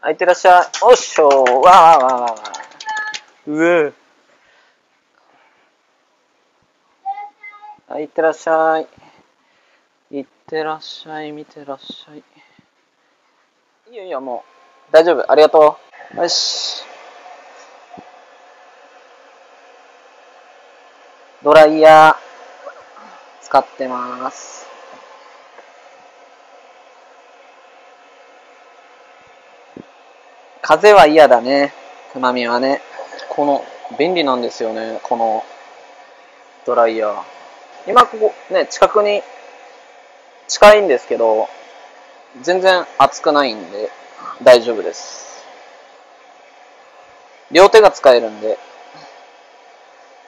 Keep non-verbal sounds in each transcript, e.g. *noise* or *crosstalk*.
はい、いってらっしゃい。おっしょー。わーわーわーわーわ。うえはい、いってらっしゃい。いってらっしゃい、見てらっしゃい。いいよいいよ、もう。大丈夫。ありがとう。よし。ドライヤー、使ってます。風は嫌だね。くまみはね。この、便利なんですよね。この、ドライヤー。今ここ、ね、近くに、近いんですけど、全然熱くないんで、大丈夫です。両手が使えるんで、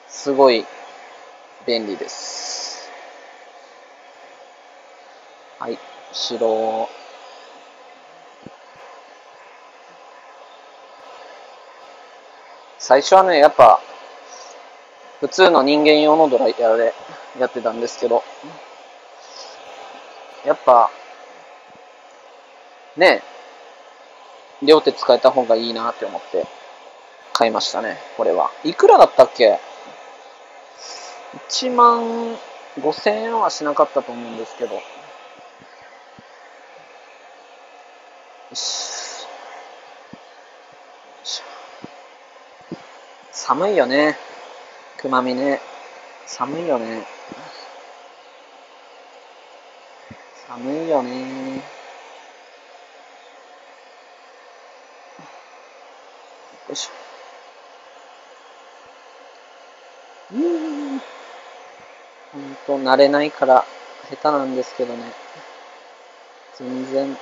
すごい便利です。はい、後最初はね、やっぱ、普通の人間用のドライヤーでやってたんですけど、やっぱ、ね、両手使えた方がいいなって思って買いましたね、これは。いくらだったっけ ?1 万5千円はしなかったと思うんですけど。よし。よいしょ寒いよね。くまみね。寒いよね。寒いよね。よいしょ。うん。ほんと、慣れないから下手なんですけどね。全然、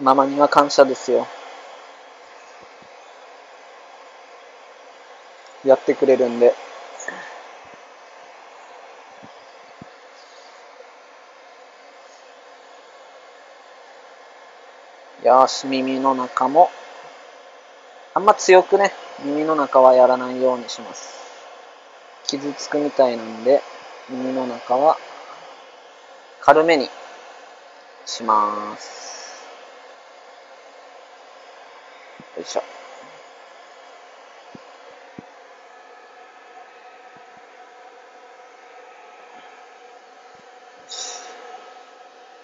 ママには感謝ですよ。やってくれるんで。よし、耳の中も、あんま強くね、耳の中はやらないようにします。傷つくみたいなんで、耳の中は軽めにします。よいしょ。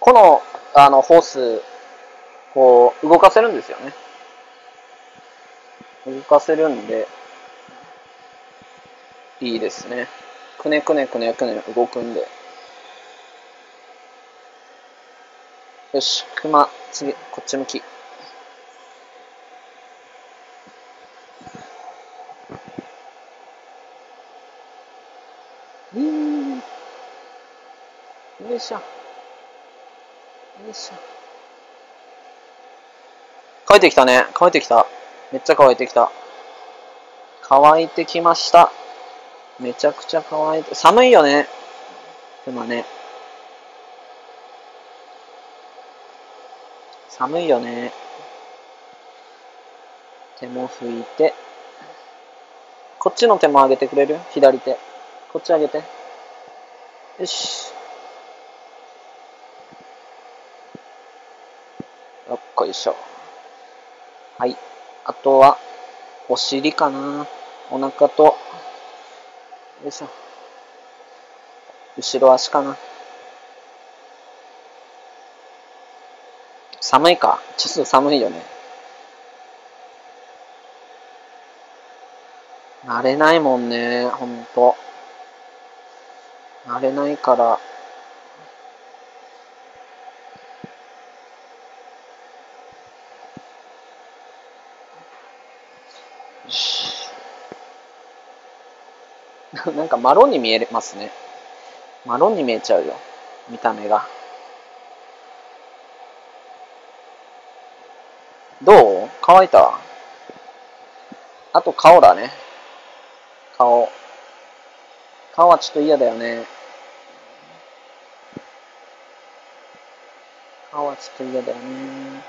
この、あの、ホース、こう、動かせるんですよね。動かせるんで、いいですね。くねくねくねくね動くんで。よし、クマ、次、こっち向き。うん。よいしょ。よいしょ。乾いてきたね。乾いてきた。めっちゃ乾いてきた。乾いてきました。めちゃくちゃ乾いて、寒いよね。今ね。寒いよね。手も拭いて。こっちの手も上げてくれる？左手。こっち上げて。よし。よっこいしょ。はい。あとは、お尻かな。お腹と、よいしょ。後ろ足かな。寒いか。ちょっと寒いよね。慣れないもんね、ほんと。慣れないから。*laughs* なんかマロンに見えますね。マロンに見えちゃうよ。見た目が。どう？乾いた？あと顔だね。顔。顔はちょっと嫌だよね。顔はちょっと嫌だよね。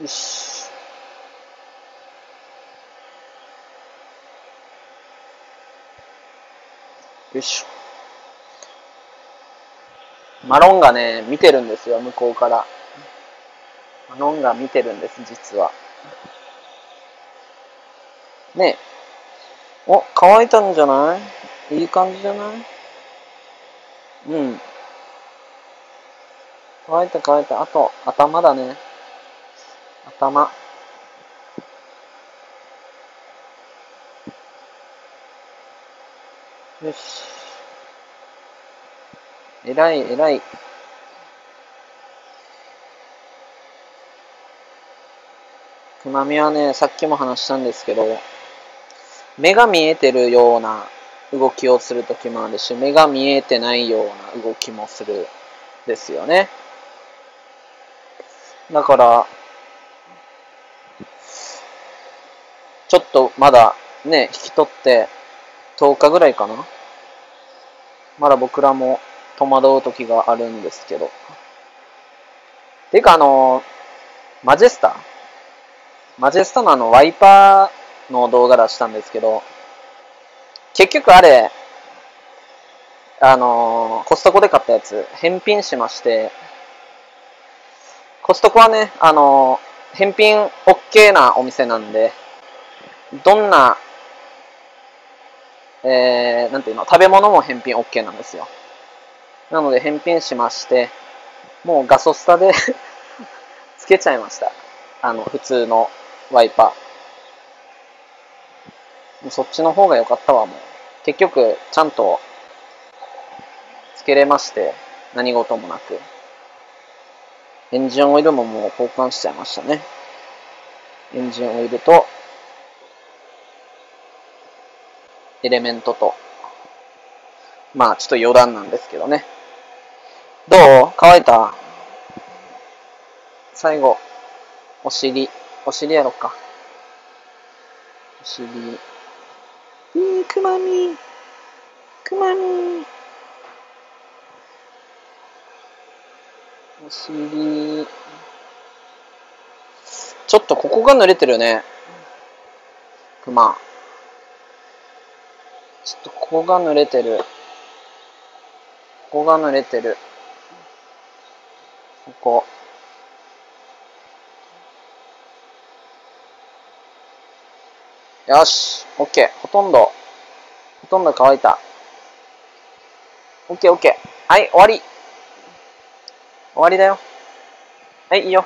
よし。よし。マロンがね、見てるんですよ、向こうから。マロンが見てるんです、実は。ねえ。お、乾いたんじゃない？いい感じじゃない？うん。乾いた乾いた。あと、頭だね。頭。よし。えらい、えらい。くまみはね、さっきも話したんですけど、目が見えてるような動きをするときもあるし、目が見えてないような動きもするですよね。だから、ちょっとまだね、引き取って10日ぐらいかなまだ僕らも戸惑う時があるんですけど。ていうかあの、マジェスタマジェスタのあの、ワイパーの動画出したんですけど、結局あれ、あのコストコで買ったやつ、返品しまして、コストコはね、あの返品 OK なお店なんで、どんなえー、なんていうの、食べ物も返品 OK なんですよ。なので返品しまして、もうガソスタで *laughs* つけちゃいました。あの、普通のワイパー。そっちの方が良かったわ、もう。結局、ちゃんと、つけれまして、何事もなく。エンジンオイルももう交換しちゃいましたね。エンジンオイルと、エレメントと。まあ、ちょっと余談なんですけどね。どう？乾いた？最後、お尻。お尻やろっか。お尻。いい、くまみ。くまみ。お尻。ちょっとここが濡れてるね。くま。ちょっとここが濡れてる。ここが濡れてる。ここ。よし。オッケー。ほとんど、ほとんど乾いた。オッケーオッケー。はい、終わり。終わりだよ。はい、いいよ。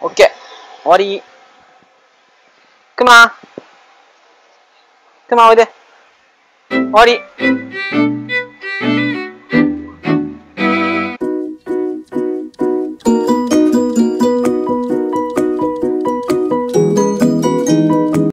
オッケー。終わり。くまくまおいで。終わり。